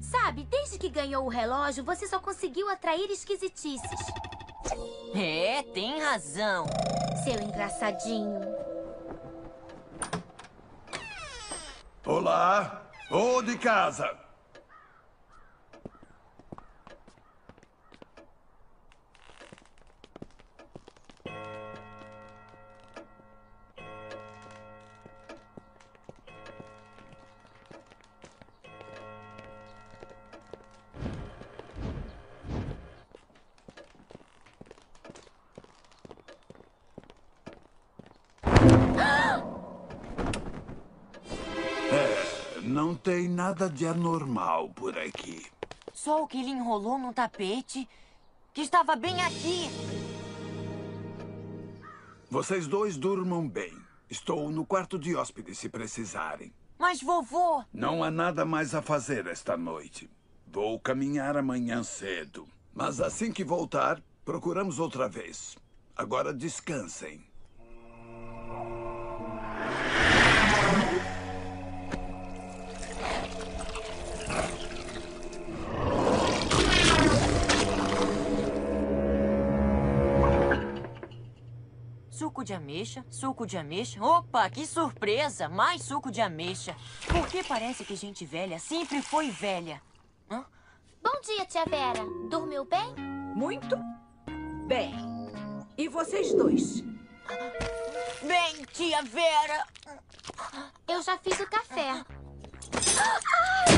Sabe, desde que ganhou o relógio, você só conseguiu atrair esquisitices. É, tem razão. Seu engraçadinho. Olá, ô de casa. Não tem nada de anormal por aqui. Só o que ele enrolou no tapete, que estava bem aqui. Vocês dois durmam bem. Estou no quarto de hóspedes se precisarem. Mas, vovô, Não há nada mais a fazer esta noite. Vou caminhar amanhã cedo. Mas assim que voltar, procuramos outra vez. Agora descansem. Suco de ameixa, suco de ameixa. Opa, que surpresa! Mais suco de ameixa. Por que parece que gente velha sempre foi velha? Hã? Bom dia, tia Vera. Dormiu bem? Muito bem. E vocês dois? Bem, tia Vera. Eu já fiz o café. Ai!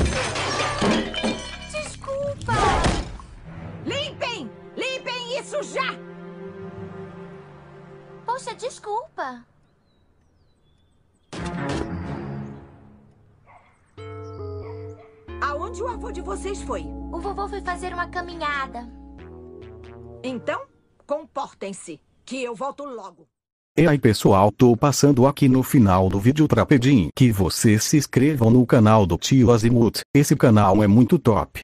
Desculpa! Limpem! Limpem isso já! Poxa, desculpa. Aonde o avô de vocês foi? O vovô foi fazer uma caminhada. Então, comportem-se, que eu volto logo. E aí pessoal, tô passando aqui no final do vídeo pra pedir que vocês se inscrevam no canal do Tio Azimuth. Esse canal é muito top.